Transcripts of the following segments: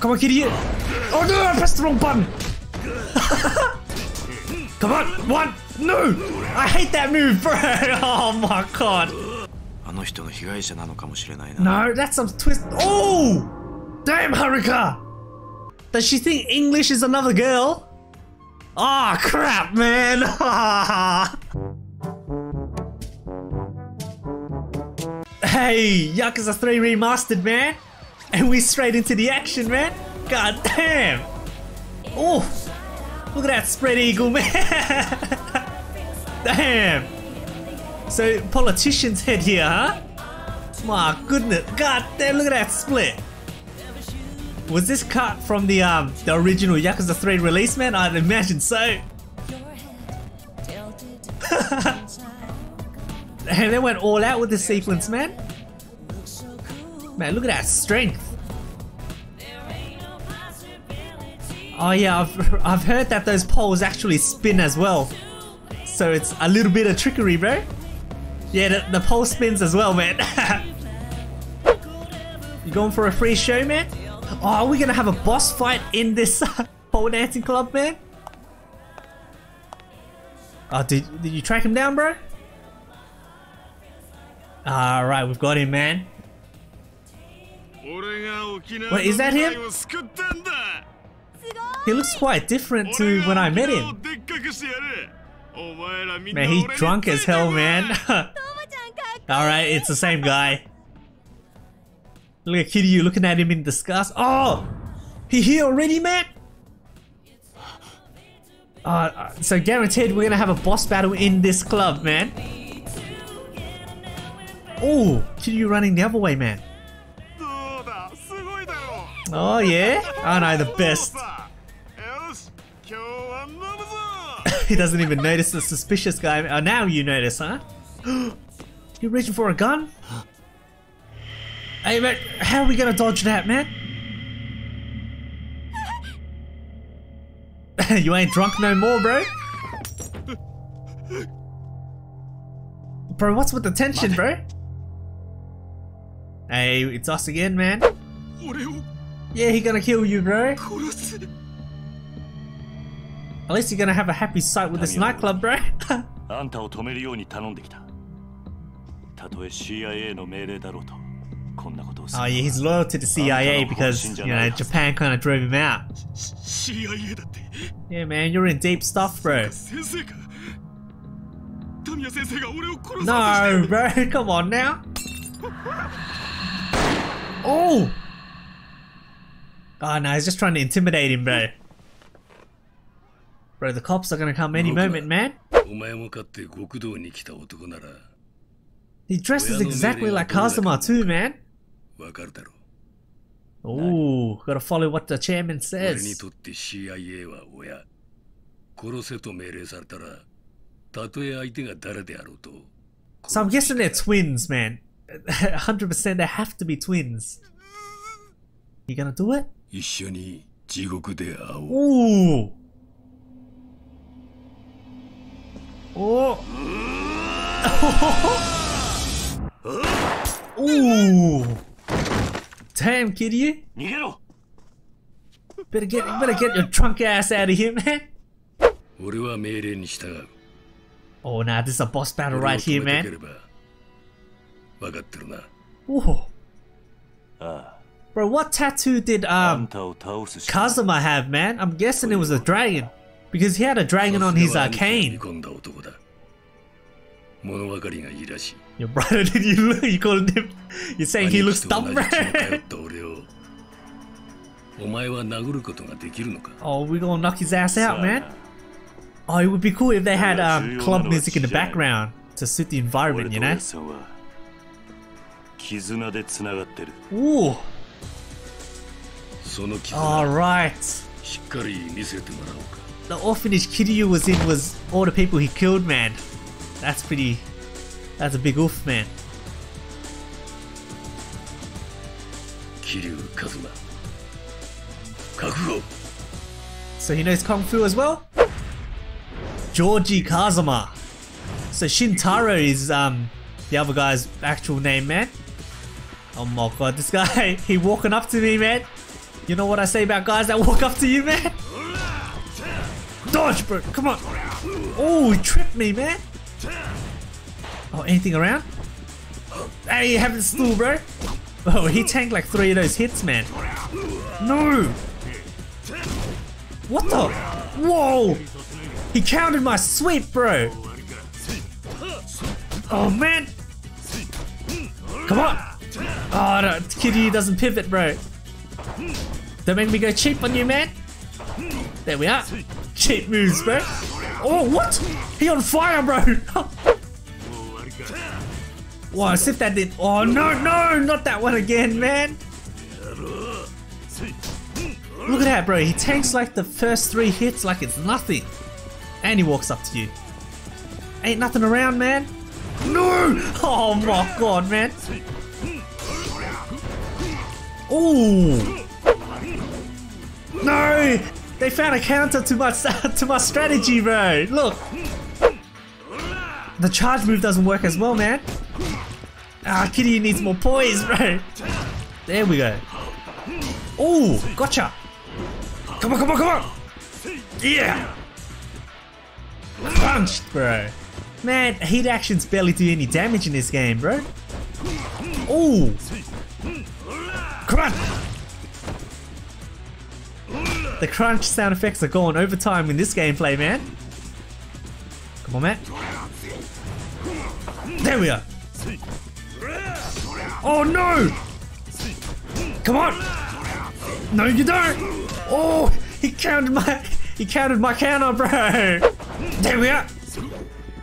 Come on, Kiryu. Oh no, I pressed the wrong button. Come on, one. No, I hate that move, bro. Oh my god. あの人の被害者なのかもしれないな No, that's some twist. Oh, damn, Haruka. Does she think English is another girl? Ah, crap, man. hey, Yakuza 3 remastered, man. And we straight into the action, man. God damn. Oh, look at that spread eagle, man. damn. So, politician's head here, huh? My goodness. God damn, look at that split. Was this cut from the um the original Yakuza 3 release, man? I'd imagine so. and they went all out with the sequence, man. Man, look at that strength. Oh yeah, I've, I've heard that those poles actually spin as well. So it's a little bit of trickery, bro. Yeah, the, the pole spins as well, man. you going for a free show, man? Oh, are we gonna have a boss fight in this pole dancing club, man? Oh, did, did you track him down, bro? Alright, we've got him, man. Wait, is that him? He looks quite different to when I met him. Man, he's drunk as hell, man. Alright, it's the same guy. Look at Kiryu looking at him in disgust. Oh! He here already, man? Uh, so guaranteed we're gonna have a boss battle in this club, man. Oh, Kiryu running the other way, man. Oh yeah? Aren't I know the best. he doesn't even notice the suspicious guy. Oh, now you notice, huh? You're reaching for a gun? Hey, man, how are we gonna dodge that, man? you ain't drunk no more, bro. Bro, what's with the tension, bro? Hey, it's us again, man. Yeah, he gonna kill you, bro. At least you're gonna have a happy sight with this nightclub, bro. あんたを止めるように頼んできたたとえ CIA の命令だろうとこんなことをする oh yeah, he's loyal to the CIA because, you know, Japan kind of drove him out. CIA だって Yeah, man, you're in deep stuff, bro. 先生かタミヤ先生が俺を殺そうと No, bro, come on now. Oh! Oh, no, he's just trying to intimidate him, bro. Bro, the cops are gonna come any moment, man. お前もかって極道に来た男なら He dresses exactly like Kazuma too, man. わかるだろ Ooh, gotta follow what the chairman う俺に says. とって CIA は親殺せと命令されたらたとえ相手が誰であろうと So I'm guessing they're twins, man. 100% they have to be twins. You gonna do it? 一緒に地獄で会おう Ooh. Oh. Ooh. Damn, Kiryu. 逃げろ Better get better get your drunk ass out of here, man. 俺は命令に従う Oh, nah, this is a boss battle right 止 here, man. 分かってるな Ooh. あ Bro, what tattoo did um Kazuma have, man? I'm guessing it was a dragon. Because he had a dragon on his arcane. Your brother, did you look? You called him. You're saying he looks dumb, right? Oh, we're gonna knock his ass out, man. Oh, it would be cool if they had um, club music in the background to suit the environment, you know? Ooh. All right. The orphanage Kiryu was in was all the people he killed, man. That's pretty. That's a big oof, man. Kiryu Kazuma. Kakugo. So he knows Kung Fu as well? Joji Kazuma. So Shintaro is um the other guy's actual name, man. Oh my god, this guy, he walking up to me, man. You know what I say about guys that walk up to you, man? Dodge, bro. Come on. Oh, he tripped me, man. Oh, anything around? Hey, you haven't stool, bro. Oh, he tanked like three of those hits, man. No. What the? Whoa. He counted my sweep, bro. Oh, man. Come on. Oh, no. Kitty doesn't pivot, bro. Don't make me go cheap on you, man. There we are. Cheap moves, bro. Oh, what? He on fire, bro. wow, as if that did. Oh, no, no, not that one again, man. Look at that, bro. He tanks like the first three hits like it's nothing. And he walks up to you. Ain't nothing around, man. No! Oh my god, man. Ooh. No! They found a counter to my to my strategy, bro. Look. The charge move doesn't work as well, man. Ah, Kitty needs more poise, bro. There we go. Ooh, gotcha. Come on, come on, come on. Yeah. Punched, bro. Man, heat actions barely do any damage in this game, bro. Ooh. Come on. The crunch sound effects are going overtime in this gameplay, man. Come on, man. There we are. Oh no! Come on! No, you don't! Oh, he counted my he counted my counter, bro. There we are.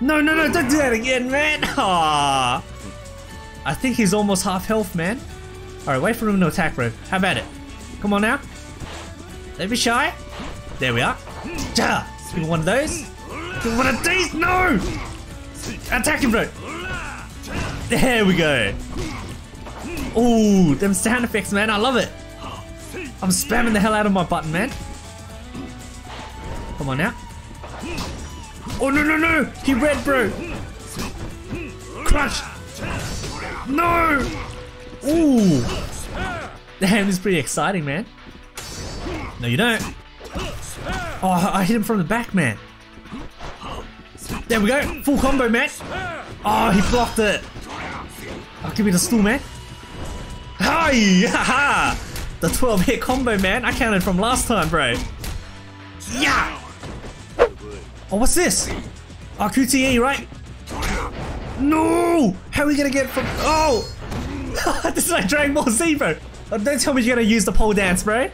No, no, no! Don't do that again, man. Aww. Ah. I think he's almost half health, man. All right, wait for him to attack, bro. How about it? Come on now. Don't be shy. There we are. Ja! Me one of those. One of these. No! Attack him, bro. There we go. Ooh, them sound effects, man. I love it. I'm spamming the hell out of my button, man. Come on now. Oh, no, no, no. He red, bro. Crush. No. Ooh. Damn, is pretty exciting, man. No, you don't. Oh, I hit him from the back, man. There we go. Full combo, man. Oh, he blocked it. Oh, give me the stool, man. Hi! Haha! The 12 hit combo, man. I counted from last time, bro. Yeah! Oh, what's this? Oh, QTE, right? No! How are we gonna get from... Oh! this is like Dragon Ball Z, bro. Oh, don't tell me you're gonna use the pole dance, bro.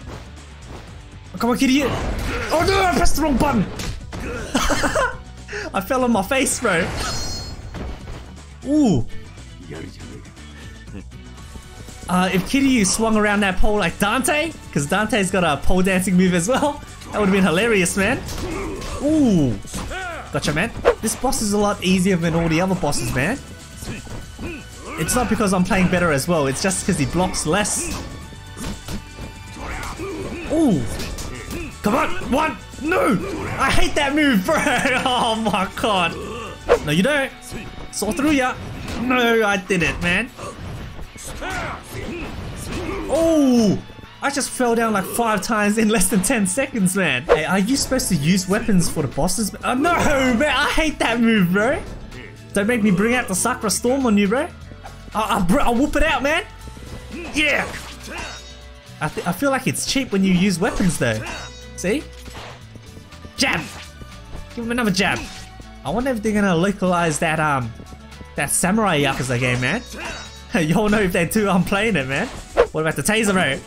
Oh, come on, kitty. Oh no, I pressed the wrong button. I fell on my face, bro. Ooh. Uh, if Kiryu swung around that pole like Dante, because Dante's got a pole dancing move as well, that would have been hilarious, man. Ooh. Gotcha, man. This boss is a lot easier than all the other bosses, man. It's not because I'm playing better as well, it's just because he blocks less. Ooh. Come on, one, no! I hate that move, bro! Oh my god. No, you don't. Saw through ya. No, I didn't, man. Oh! I just fell down like five times in less than 10 seconds, man. Hey, are you supposed to use weapons for the bosses? Oh, no, man, I hate that move, bro. Don't make me bring out the Sakura Storm on you, bro. I'll, I'll, I'll whoop it out, man. Yeah. I, I feel like it's cheap when you use weapons, though. See? Jab! Give him another jab. I wonder if they're gonna localize that, um, that Samurai Yakuza game, man. Y'all know if they do, I'm playing it, man. What about the taser, bro?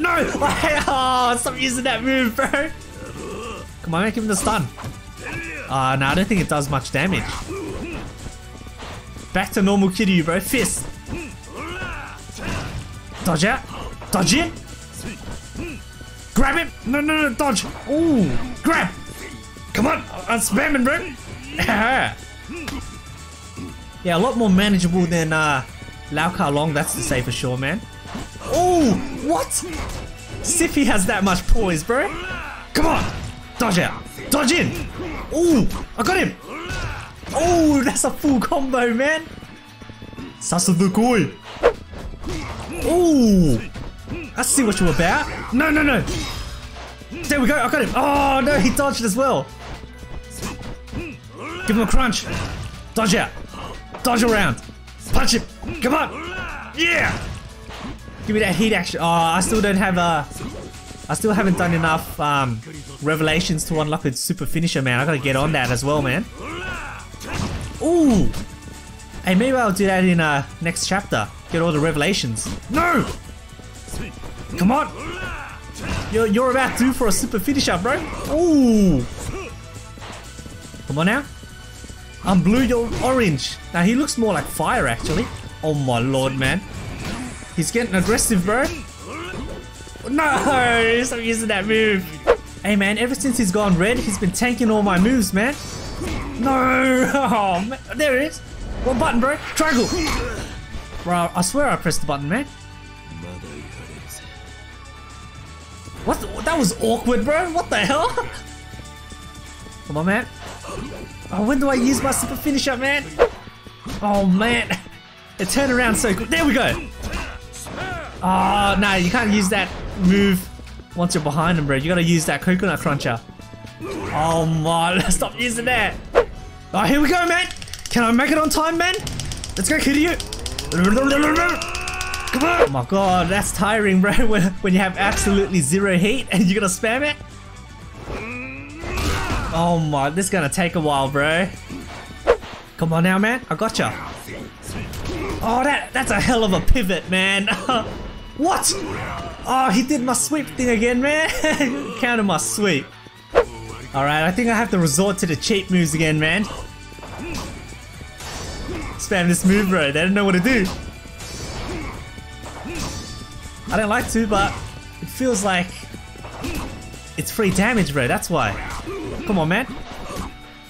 No! Oh, stop using that move, bro! Come on, make him the stun. Ah, uh, no, I don't think it does much damage. Back to normal Kiryu, bro. Fist. Dodge out. Dodge it. Grab it. No, no, no, dodge. Ooh, grab. Come on, I'm spamming, bro. yeah, a lot more manageable than uh, Lau Ka Long, that's to say for sure, man. Oh, what? Siffy has that much poise, bro. Come on, dodge out. Dodge in. Ooh, I got him. Oh, that's a full combo, man. Sasabukoi. Ooh. I see what you're about. No, no, no. There we go. I got him. Oh, no, he dodged as well. Give him a crunch. Dodge out. Dodge around. Punch him. Come on. Yeah. Give me that heat action. Oh, I still don't have a. I still haven't done enough um, revelations to unlock a super finisher, man. I gotta get on that as well, man. Ooh. Hey, maybe I'll do that in uh, next chapter. Get all the revelations. No. Come on. You're, you're about due for a super finisher, bro. Ooh. Come on now. I'm blue, you're orange. Now he looks more like fire, actually. Oh my lord, man. He's getting aggressive, bro. No, stop using that move. Hey, man, ever since he's gone red, he's been tanking all my moves, man. No. Oh, man. There it is. One button, bro. Triangle. Bro, I swear I pressed the button, man. What? The, that was awkward, bro. What the hell? Come on, man. Oh, when do I use my super finisher, man? Oh, man. It turned around so good. There we go. Ah, oh, no, you can't use that move once you're behind him, bro. You gotta use that coconut cruncher. Oh, my. Stop using that. Oh, here we go, man. Can I make it on time, man? Let's go, Kiryu. Come on. Oh my god, that's tiring, bro. When, when you have absolutely zero heat and you're gonna spam it. Oh my, this is gonna take a while, bro. Come on now, man. I gotcha. Oh, that that's a hell of a pivot, man. what? Oh, he did my sweep thing again, man. Counted my sweep. Alright, I think I have to resort to the cheap moves again, man. Spam this move, bro. They don't know what to do. I don't like to, but it feels like it's free damage, bro. That's why. Come on, man.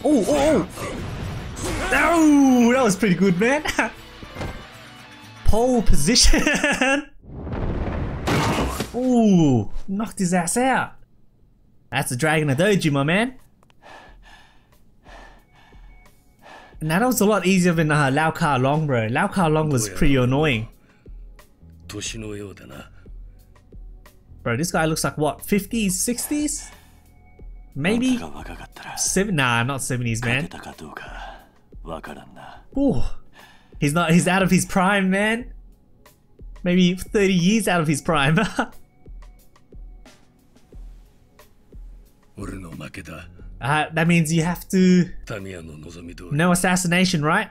Oh, oh, oh. Oh, that was pretty good, man. Pole position. Ooh, knocked his ass out. That's a Dragon of Doji, my man. Now that was a lot easier than uh, Lau Ka Long, bro. Lau Ka Long was pretty annoying. Bro, this guy looks like what, 50s, 60s? Maybe? Seven, nah, not 70s, man. Ooh, he's not, he's out of his prime, man. Maybe 30 years out of his prime. Uh, that means you have to... No assassination, right?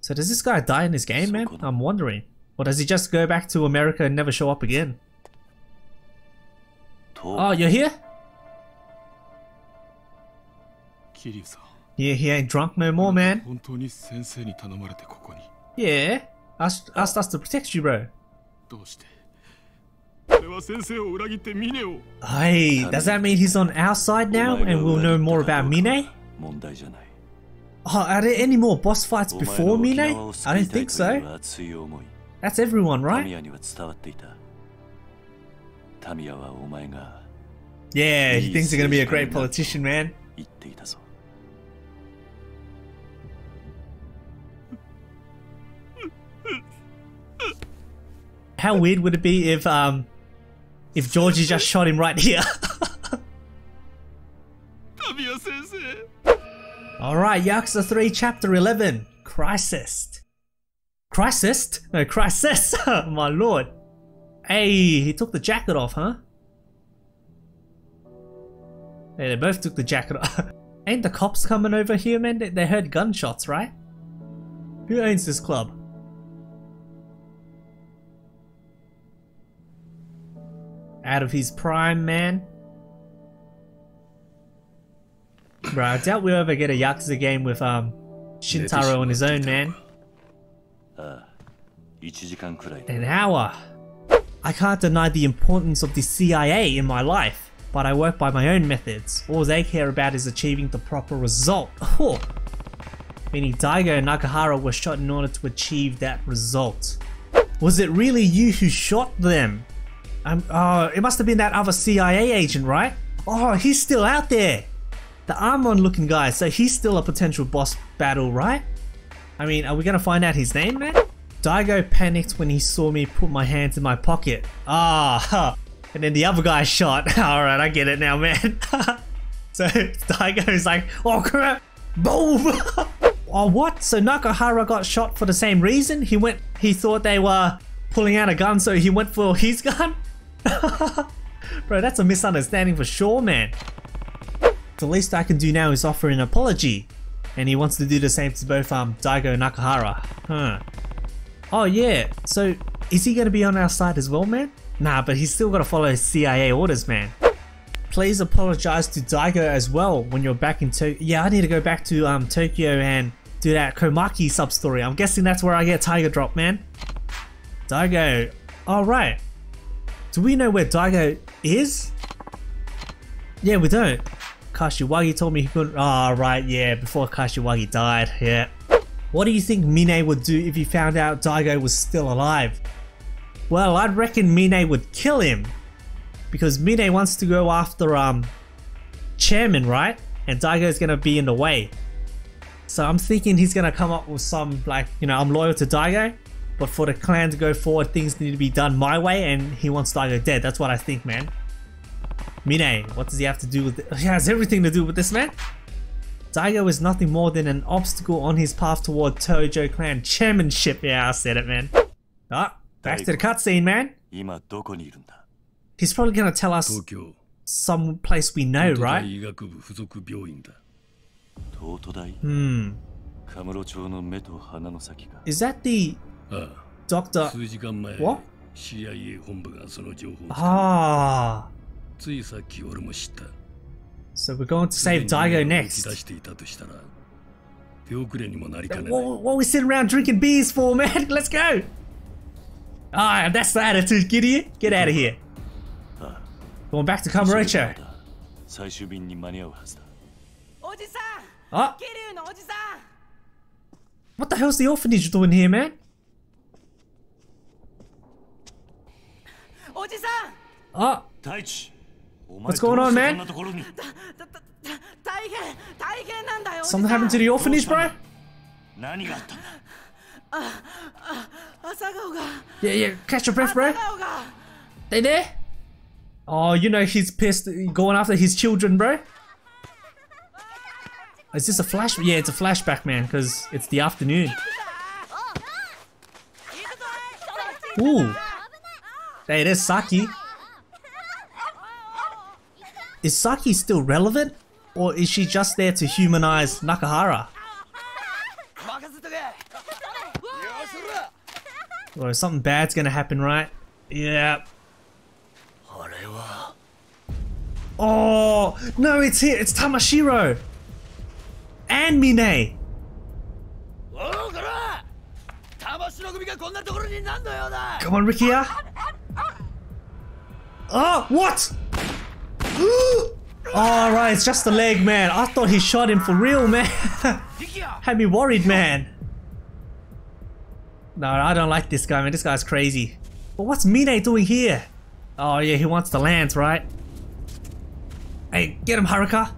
So does this guy die in this game, man? I'm wondering. Or does he just go back to America and never show up again? Oh, you're here? Yeah, he ain't drunk no more, man. Yeah, asked, asked us to protect you, bro. Hey, does that mean he's on our side now and we'll know more about Mine? Oh, are there any more boss fights before Mine? I don't think so. That's everyone, right? Yeah, he thinks he's gonna be a great politician, man. How weird would it be if um if Joji just shot him right here. Alright, Yakuza 3 Chapter 11 Crisis. Crisis? No, Crisis! My lord. Hey, he took the jacket off, huh? Hey, they both took the jacket off. Ain't the cops coming over here, man? They heard gunshots, right? Who owns this club? out of his prime, man. Bro, I doubt we'll ever get a Yakuza game with um, Shintaro on his own, man. An hour. I can't deny the importance of the CIA in my life, but I work by my own methods. All they care about is achieving the proper result. Oh. Meaning Daigo and Nakahara were shot in order to achieve that result. Was it really you who shot them? Um, oh, it must have been that other CIA agent, right? Oh, he's still out there. The Armon looking guy, so he's still a potential boss battle, right? I mean, are we gonna find out his name, man? Daigo panicked when he saw me put my hands in my pocket. Ah, and then the other guy shot. Alright, I get it now, man. so Daigo's like, oh crap, boom! oh, what? So Nakahara got shot for the same reason? He went, he thought they were pulling out a gun, so he went for his gun? Bro, that's a misunderstanding for sure, man. The least I can do now is offer an apology. And he wants to do the same to both um, Daigo and Nakahara. Huh. Oh yeah, so is he gonna be on our side as well, man? Nah, but he's still gotta follow CIA orders, man. Please apologize to Daigo as well when you're back in Tokyo. Yeah, I need to go back to um, Tokyo and do that Komaki sub story. I'm guessing that's where I get Tiger Drop, man. Daigo. Alright. Do we know where Daigo is? Yeah, we don't. Kashiwagi told me he couldn't. Ah, oh, right, yeah, before Kashiwagi died, yeah. What do you think Mine would do if he found out Daigo was still alive? Well, I'd reckon Mine would kill him. Because Mine wants to go after, um, Chairman, right? And Daigo's gonna be in the way. So I'm thinking he's gonna come up with some, like, you know, I'm loyal to Daigo, but for the clan to go forward, things need to be done my way, and he wants Daigo dead. That's what I think, man. Mine, what does he have to do with it? He has everything to do with this, man. Daigo is nothing more than an obstacle on his path toward Tojo clan chairmanship. Yeah, I said it, man. Ah, back to the cutscene, man. He's probably gonna tell us some place we know, right? Hmm. Is that the Doctor? What? Ah. So we're going to save Daigo next. What, what are we sitting around drinking beers for, man? Let's go! Ah, that's the attitude, Gideon. Get out of here. Going back to Kamurocho. Oh. What the hell's the orphanage doing here, man? Oh. What's going on, man? Something happened to the orphanage, bro? Yeah, yeah, catch your breath, bro. They there? Oh, you know he's pissed going after his children, bro. Is this a flash? Yeah, it's a flashback, man, because it's the afternoon. Ooh. Hey, there's Saki. Is Saki still relevant? Or is she just there to humanize Nakahara? Or something bad's gonna happen, right? Yeah. Oh, no, it's here. It's Tamashiro. And Mine. Come on, Rikiya. Oh, what? Alright, it's just the leg, man. I thought he shot him for real, man. Had me worried, man. No, I don't like this guy, man. This guy's crazy. But what's Mine doing here? Oh, yeah, he wants the lands, right? Hey, get him, Haruka.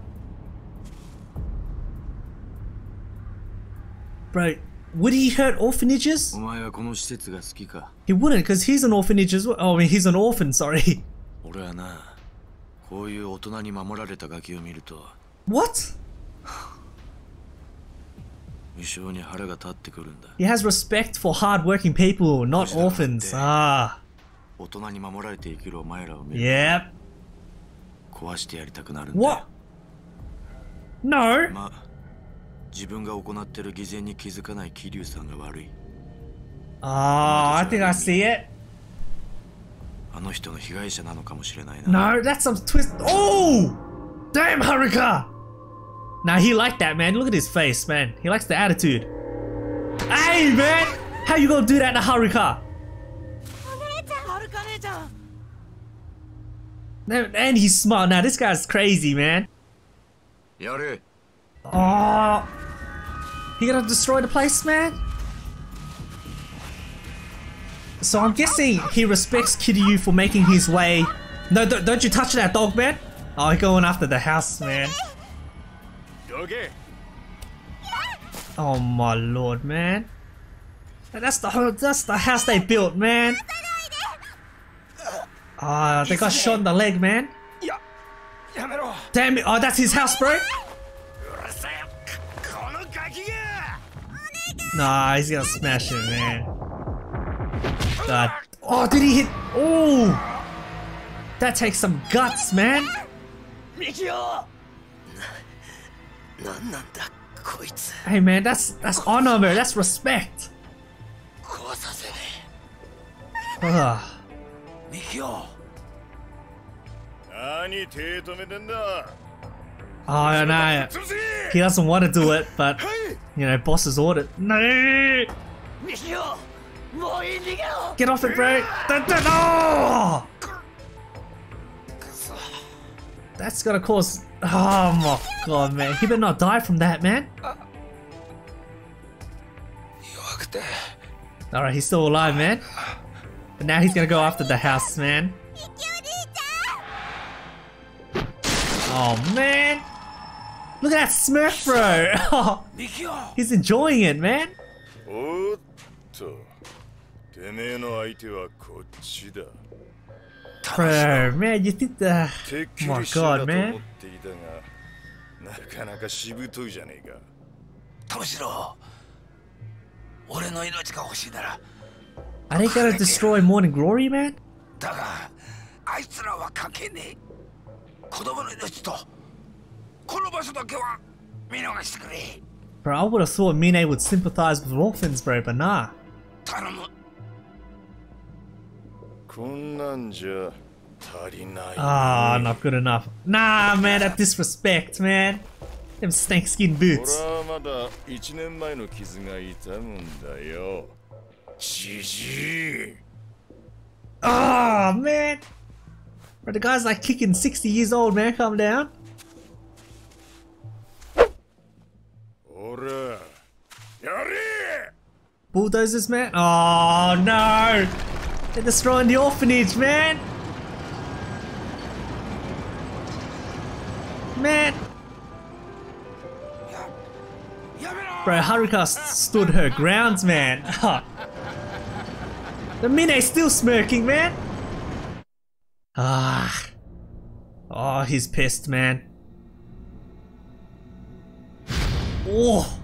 Bro, would he hurt orphanages? He wouldn't, because he's an orphanage as well. Oh, I mean, he's an orphan, sorry. 俺はなこういう大人に守られたガキを見ると What? 無性に腹が立ってくるんだ。He has respect for hard-working people, not orphans. ああ大人に守られて生きるお前らを見る Yep. 壊してやりたくなるんだ What? No. ま自分が行ってる偽善に気づかない桐生さんが悪い。ああ、I think I see it. あの人の被害者なのかもしれないな。No, that's some twist. Oh! Damn, Haruka! Nah, he liked that, man. Look at his face, man. He likes the attitude. Hey, man! How you gonna do that to Haruka? And he's smart. Now, this guy's crazy, man. Oh! He gonna destroy the place, man? So I'm guessing he respects Kiryu for making his way. No, don't, don't you touch that dog, man. Oh, going after the house, man. Oh my lord, man. That's the that's the house they built, man. Ah, they got shot in the leg, man. Damn it! Oh, that's his house, bro. Nah, he's gonna smash it, man. God. Oh, did he hit? Oh! That takes some guts, man! Hey man, that's that's honor, man. That's respect. Ugh. Mikio. Oh no, he doesn't want to do it, but you know, boss's ordered. No. Get off the brake! Oh! That's gonna cause... Oh my god, man. He better not die from that, man. Alright, he's still alive, man. But now he's gonna go after the house, man. Oh, man. Look at that Smurf, bro. he's enjoying it, man. おっとてめえの相手はこっちだ Bro, man, you think the. てっき My り死んだ god, と思 man. っていたがなかなかしぶといじゃねえかトシロ俺の命が欲しいなら Are they gonna destroy Morning Glory, man? だがあいつらは関係ねえ子供の命とこの場所だけは見逃してくれ Bro, I would have thought Mine would sympathize with orphans, bro, but nah. 頼む Ah, not good enough. Nah, man, that disrespect, man. Them snake skin boots. Ah, oh, man. But the guy's like kicking 60 years old, man. Calm down. Bulldozers, man. Oh, no. They're destroying the orphanage, man! Man! Bro, Haruka stood her grounds, man. the Mine's still smirking, man! Ah. Oh, he's pissed, man. Oh!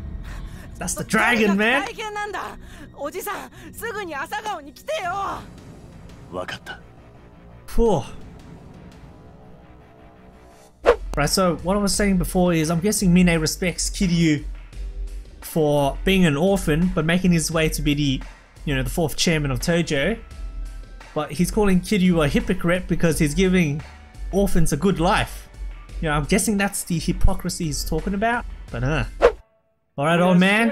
That's the dragon, とに man. かく大変なんだおじさんすぐに朝顔に来てよ分かった Phew. Right, so what I was saying before is I'm guessing Mine respects Kiryu for being an orphan, but making his way to be the, you know, the fourth chairman of Tojo. But he's calling Kiryu a hypocrite because he's giving orphans a good life. You know, I'm guessing that's the hypocrisy he's talking about. But uh, all right, old man,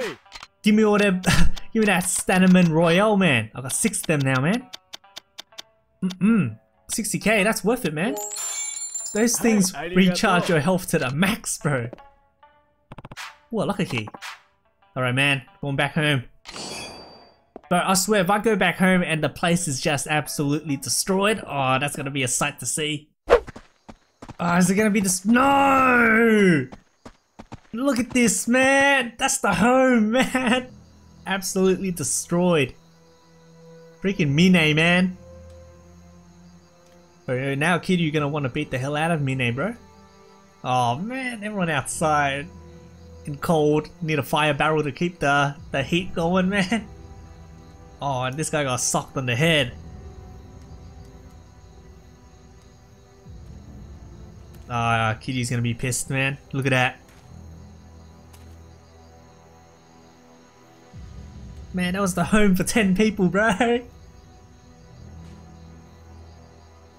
give me all that, give me that Staminan Royale, man. I got six of them now, man. Mm-mm. 60k, that's worth it, man. Those things recharge your health to the max, bro. What, lucky key. Alright, man, going back home. But I swear, if I go back home and the place is just absolutely destroyed, oh, that's gonna be a sight to see. Oh, is it gonna be this? No! Look at this, man! That's the home, man! Absolutely destroyed. Freaking Mine, man. Oh, now kid, you're gonna want to beat the hell out of Mine, bro. Oh man, everyone outside in cold need a fire barrel to keep the the heat going, man. Oh, and this guy got socked on the head. Ah, oh, Kitty's gonna be pissed, man. Look at that. Man, that was the home for 10 people, bro.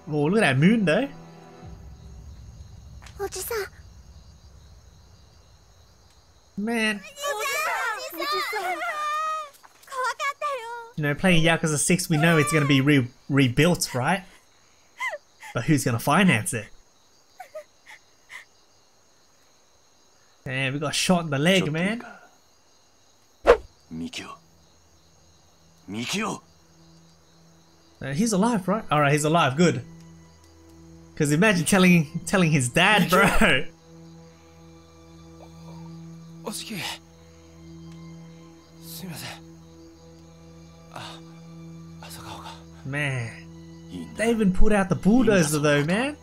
Oh, look at that moon, though. Man. You know, playing Yakuza 6, we know it's going to be re rebuilt, right? But who's going to finance it? Man, we got shot in the leg, man. Mikio. Mikio. Uh, he's alive, right? All right, he's alive. Good. Because imagine telling telling his dad, bro. Osuke. Sumimasen. Ah, Asakawa. Man. They even put out the bulldozer though, man.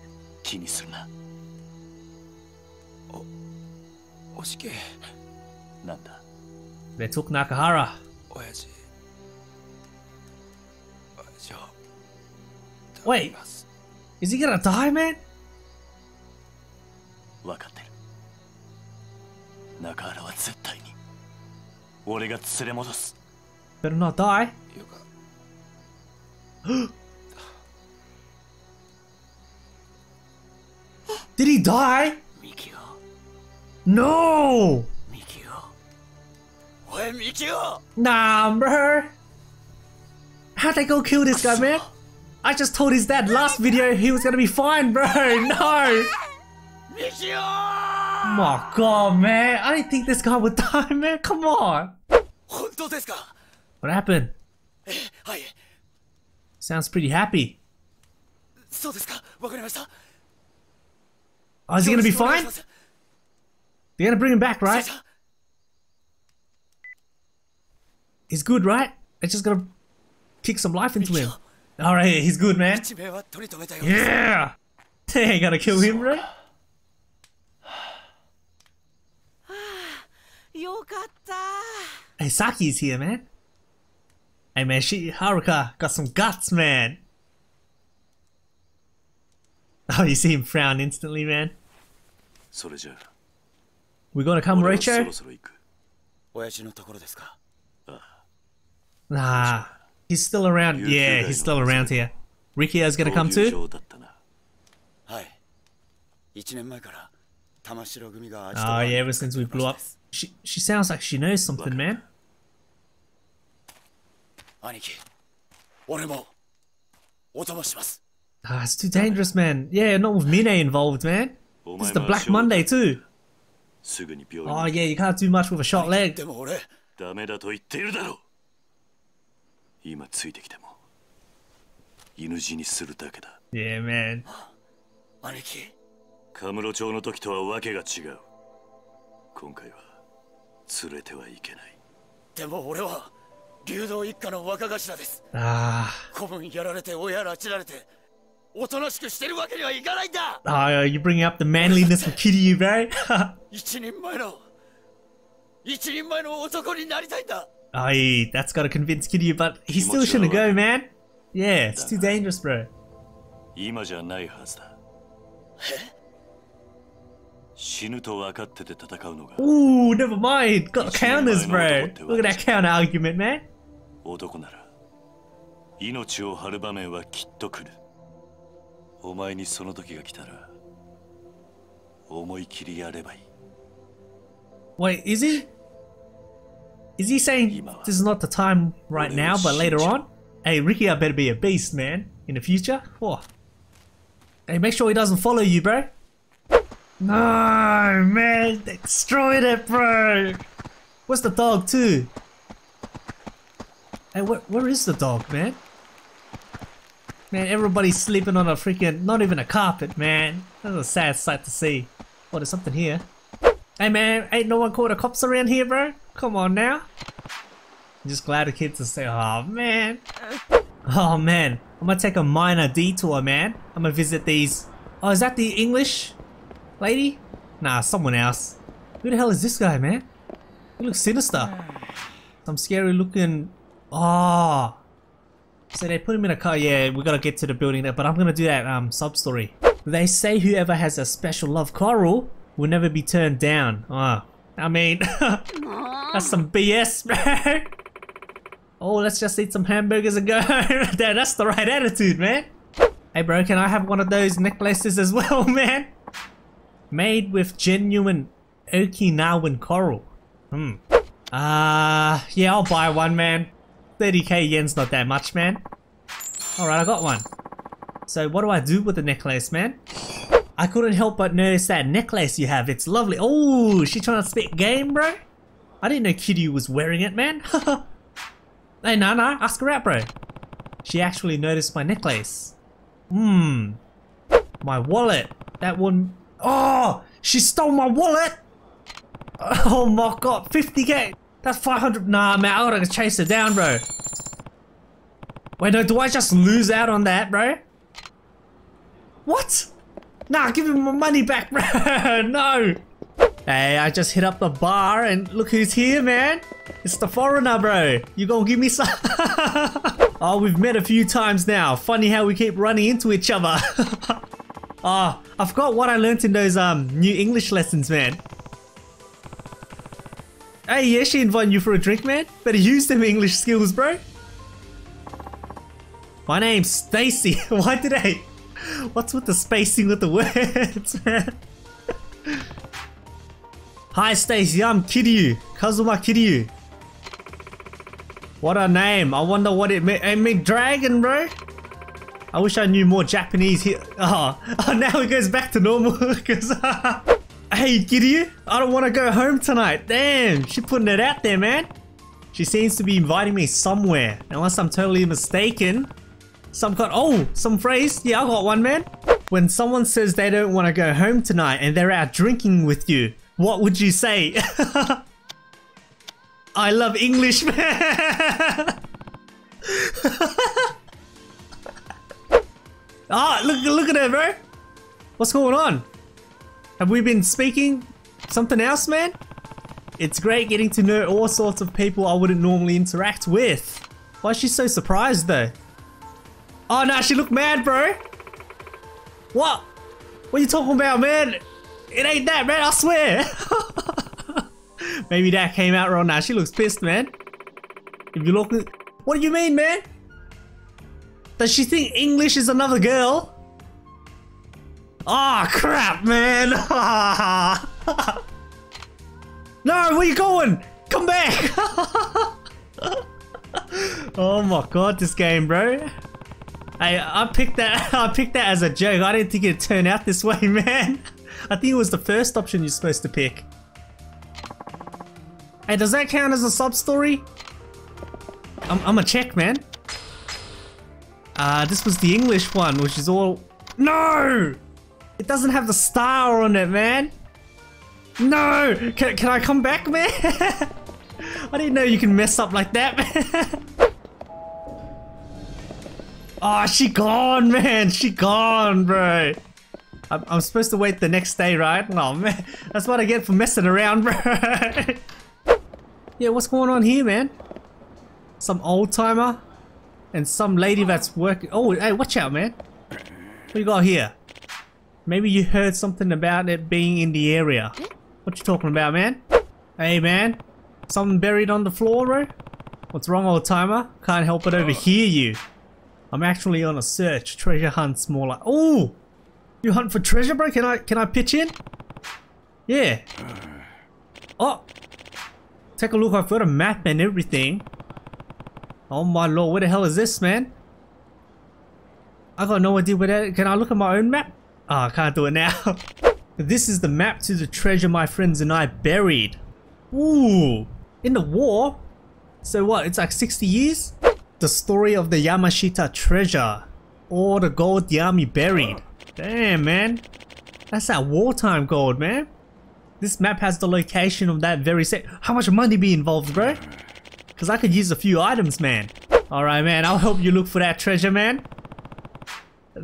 They took Nakahara. Oyaji. Wait, is he gonna die, man? Better not die. Did he die? Mikio. No! Mikio. Where Mikio? Nah, bruh. How'd they go kill this guy, man? I just told his dad last video he was gonna be fine, bro. No. My God, man. I didn't think this guy would die, man. Come on. What happened? Sounds pretty happy. Oh, is he gonna be fine? They're gonna bring him back, right? He's good, right? They're just gonna kick some life into him. Alright, he's good, man. Yeah! They ain't gonna kill him, right? Hey, Saki's here, man. Hey, man, she, Haruka got some guts, man. Oh, you see him frown instantly, man. We're gonna come, Reicho? Nah. He's still around. Yeah, he's still around here. Rikiya's gonna come too? Oh yeah, ever since we blew up. She, she sounds like she knows something, man. Ah, it's too dangerous, man. Yeah, not with Mine involved, man. It's the Black Monday too. Oh yeah, you can't do much with a shot leg. 今ついてきても。犬死にするだけだ。Yeah, man. 兄貴。カムロ町の時とはわけが違う。今回は連れてはいけない。でも俺は流動一家の若頭です。Ah, 子分やられて親拉致られておとなしくしてるわけにはいかないんだ。oh, you bringing up the manliness of Kiryu, bro? 一人前の一人前の男になりたいんだ Aye, that's gotta convince Kiryu, but he still shouldn't go, man. Yeah, it's too dangerous, bro. 今じゃないはずだ死ぬと分かってて戦うのが Ooh, never mind. Got counters, bro. Ichiro Look at that counter argument, man. 男なら命を張る場面はきっと来るお前にその時が来たら思い切りやればいい Wait, is he? Is he saying this is not the time right now, but later on? Hey, Ricky, I better be a beast, man. In the future? Whoa. Hey, make sure he doesn't follow you, bro. No, man. They destroyed it, bro. Where's the dog, too? Hey, where, where is the dog, man? Man, everybody's sleeping on a freaking, not even a carpet, man. That's a sad sight to see. Oh, there's something here. Hey man, ain't no one called the cops around here, bro? Come on now. I'm just glad the kids are say, oh man. Oh man, I'm gonna take a minor detour, man. I'm gonna visit these. Oh, is that the English lady? Nah, someone else. Who the hell is this guy, man? He looks sinister. Some scary looking. Oh. So they put him in a car. Yeah, we gotta get to the building there, but I'm gonna do that um sub story. They say whoever has a special love coral will never be turned down. Oh, I mean, that's some BS, man. Oh, let's just eat some hamburgers and go home. That's the right attitude, man. Hey, bro, can I have one of those necklaces as well, man? Made with genuine Okinawan coral. Hmm. Uh, yeah, I'll buy one, man. 30k yen's not that much, man. Alright, I got one. So what do I do with the necklace, man? I couldn't help but notice that necklace you have. It's lovely. Oh, she trying to spit game, bro? I didn't know Kitty was wearing it, man. hey, no, no, ask her out, bro. She actually noticed my necklace. Hmm. My wallet. That one. Oh, she stole my wallet. Oh my god, 50k. That's 500. Nah, man, I gotta chase her down, bro. Wait, no, do I just lose out on that, bro? What? Nah, give me my money back, no. Hey, I just hit up the bar and look who's here, man. It's the foreigner, bro. You gonna give me some? oh, we've met a few times now. Funny how we keep running into each other. oh, I forgot what I learned in those um new English lessons, man. Hey, yeah, she invited you for a drink, man. Better use them English skills, bro. My name's Stacy. Why did I? What's with the spacing with the words, man? Hi Stacy, I'm Kiryu. Kazuma Kiryu. What a name. I wonder what it meant. It meant dragon, bro. I wish I knew more Japanese here. Oh, oh now it goes back to normal. Cause, hey, Kiryu, I don't want to go home tonight. Damn, she putting it out there, man. She seems to be inviting me somewhere. Unless I'm totally mistaken. Some kind- Oh, some phrase. Yeah, I got one, man. When someone says they don't want to go home tonight and they're out drinking with you, what would you say? I love English, man. ah, look, look at her, bro. What's going on? Have we been speaking something else, man? It's great getting to know all sorts of people I wouldn't normally interact with. Why is she so surprised, though? Oh, no, she looked mad, bro. What? What you talking about, man? It ain't that, man, I swear. Maybe that came out wrong now. She looks pissed, man. If you look... What do you mean, man? Does she think English is another girl? Ah, oh, crap, man. no, where you going? Come back. oh my god, this game, bro. I I picked that I picked that as a joke. I didn't think it'd turn out this way, man. I think it was the first option you're supposed to pick. Hey, does that count as a sub story? I'm, I'm a check, man. Uh, this was the English one, which is all... No! It doesn't have the star on it, man. No! Can, can I come back, man? I didn't know you can mess up like that, man. Oh, she gone, man. She gone, bro. I'm, I'm supposed to wait the next day, right? Oh, man. That's what I get for messing around, bro. yeah, what's going on here, man? Some old timer? And some lady that's working. Oh, hey, watch out, man. What you got here? Maybe you heard something about it being in the area. What you talking about, man? Hey, man. Something buried on the floor, bro? What's wrong, old timer? Can't help but overhear you. I'm actually on a search. Treasure hunt's more like... Oh! You hunt for treasure, bro? Can I can I pitch in? Yeah. Oh. Take a look. I've got a map and everything. Oh my lord, where the hell is this, man? I got no idea where that... Can I look at my own map? Oh, I can't do it now. this is the map to the treasure my friends and I buried. Ooh. In the war? So what, it's like 60 years? The story of the Yamashita treasure. All the gold the army buried. Damn, man. That's that wartime gold, man. This map has the location of that very set. How much money be involved, bro? Because I could use a few items, man. Alright, man. I'll help you look for that treasure, man.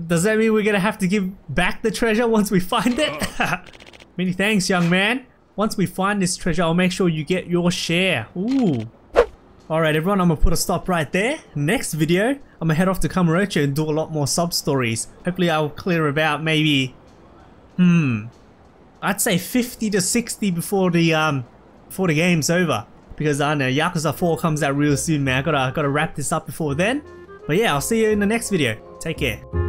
Does that mean we're gonna have to give back the treasure once we find it? Oh. Many thanks, young man. Once we find this treasure, I'll make sure you get your share. Ooh. Alright everyone, I'm gonna put a stop right there. Next video, I'm gonna head off to Kamurocho and do a lot more sub-stories. Hopefully I'll clear about maybe... Hmm... I'd say 50 to 60 before the, um... Before the game's over. Because I know Yakuza 4 comes out real soon, man. I gotta, gotta wrap this up before then. But yeah, I'll see you in the next video. Take care.